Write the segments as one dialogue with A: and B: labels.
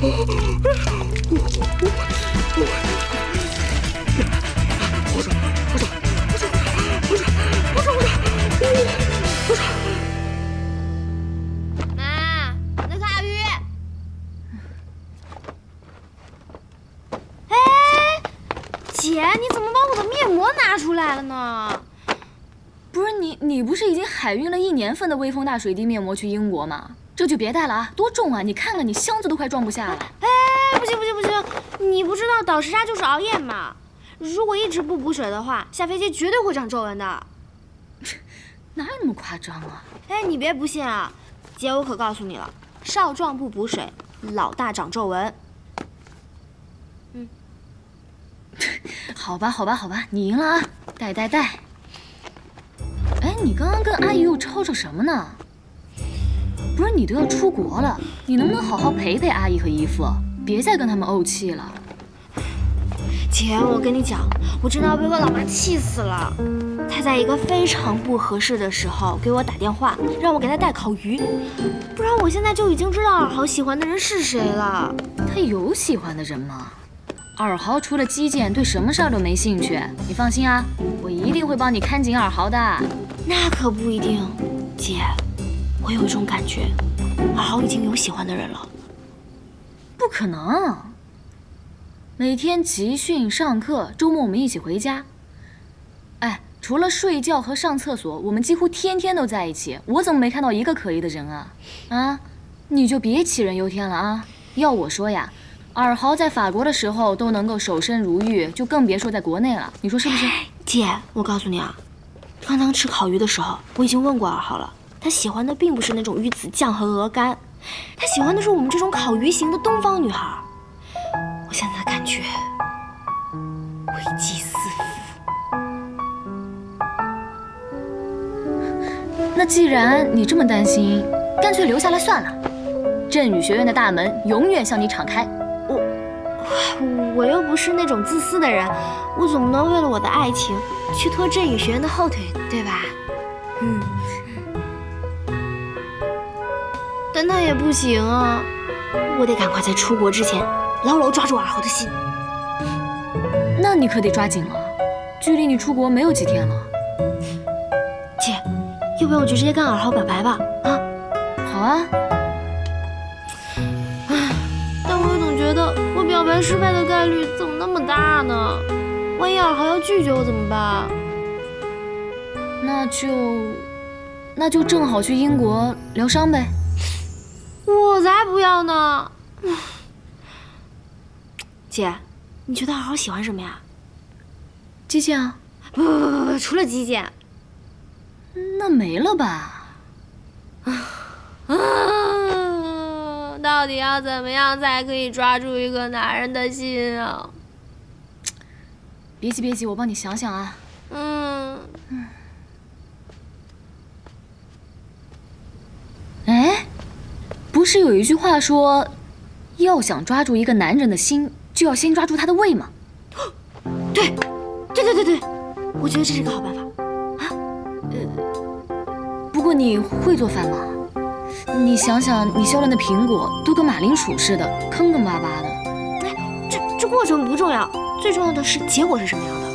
A: 妈，那卡鱼。哎，姐，你怎么把我的面膜拿出来了呢？
B: 不是你，你不是已经海运了一年份的微风大水滴面膜去英国吗？这就别带了啊，多重啊！你看看，你箱子都快装不下了。
A: 哎，不行不行不行，你不知道倒时差就是熬夜吗？如果一直不补水的话，下飞机绝对会长皱纹的。
B: 哪有那么夸张啊？
A: 哎，你别不信啊，姐我可告诉你了，少壮不补水，老大长皱纹。
B: 嗯，好吧好吧好吧，你赢了啊！带带带。哎，你刚刚跟阿姨又吵吵什么呢？不是你都要出国了，你能不能好好陪陪阿姨和姨父，别再跟他们怄气了？
A: 姐，我跟你讲，我真的要被我老妈气死了。她在一个非常不合适的时候给我打电话，让我给她带烤鱼，不然我现在就已经知道二豪喜欢的人是谁了。
B: 他有喜欢的人吗？二豪除了击剑，对什么事儿都没兴趣。你放心啊，我一定会帮你看紧二豪的。
A: 那可不一定，姐，我有一种感觉，二豪已经有喜欢的人了。
B: 不可能。每天集训、上课，周末我们一起回家。哎，除了睡觉和上厕所，我们几乎天天都在一起。我怎么没看到一个可疑的人啊？啊，你就别杞人忧天了啊！要我说呀，尔豪在法国的时候都能够守身如玉，就更别说在国内了。你说是不是？
A: 姐，我告诉你啊，刚刚吃烤鱼的时候，我已经问过尔豪了，他喜欢的并不是那种鱼子酱和鹅肝，他喜欢的是我们这种烤鱼型的东方女孩。我现在感觉危机四伏。
B: 那既然你这么担心，干脆留下来算了。振宇学院的大门永远向你敞开。
A: 我我又不是那种自私的人，我总不能为了我的爱情去拖振宇学院的后腿，对吧？但那也不行啊，我得赶快在出国之前牢牢抓住尔豪的心。
B: 那你可得抓紧了，距离你出国没有几天了。
A: 姐，要不要我就直接跟尔豪表白吧？啊，
B: 好啊。
A: 唉，但我又总觉得我表白失败的概率怎么那么大呢？万一尔豪要拒绝我怎么办？
B: 那就，那就正好去英国疗伤呗。
A: 我才不要呢！姐，你觉得好好喜欢什么呀？
B: 击剑啊？
A: 不不不不，除了击剑，
B: 那没了吧？
A: 到底要怎么样才可以抓住一个男人的心啊？
B: 别急别急，我帮你想想啊。
A: 嗯嗯。
B: 哎，不是有一句话说，要想抓住一个男人的心，就要先抓住他的胃吗？
A: 对，对对对对，我觉得这是个好办法。啊，
B: 呃，不过你会做饭吗？你想想，你削了那苹果都跟马铃薯似的，坑坑巴巴的。
A: 哎，这这过程不重要，最重要的是结果是什么样的。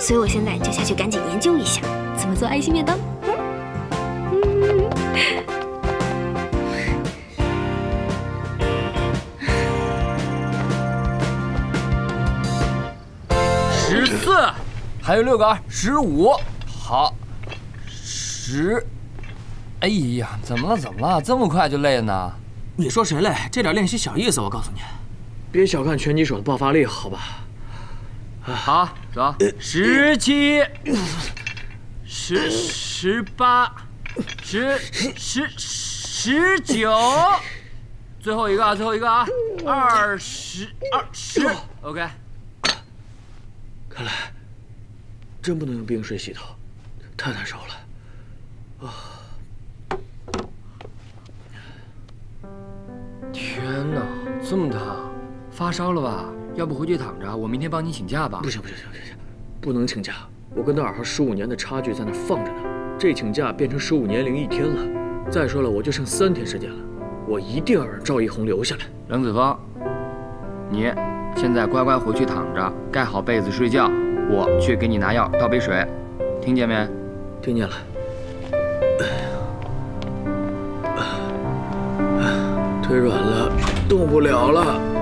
A: 所以我现在就下去赶紧研究一下怎么做爱心面包。嗯。
C: 十四，还有六个，十五，好，十。哎呀，怎么了？怎么了？这么快就累了呢？
D: 你说谁累？这点练习小意思，我告诉你，别小看拳击手的爆发力，好吧？
C: 好，走，十七，十十八，十十十九，最后一个啊，最后一个啊，二十二十，OK。
D: 看来真不能用冰水洗头，太难受了。啊！
C: 天哪，这么烫，发烧了吧？要不回去躺着，我明天帮你请假吧。
D: 不行不行不行不行，不能请假。我跟他二号十五年的差距在那放着呢，这请假变成十五年零一天了。再说了，我就剩三天时间了，我一定要让赵一红留下来。
C: 梁子方，你现在乖乖回去躺着，盖好被子睡觉。我去给你拿药，倒杯水，听见没？
D: 听见了。腿软了，动不了了。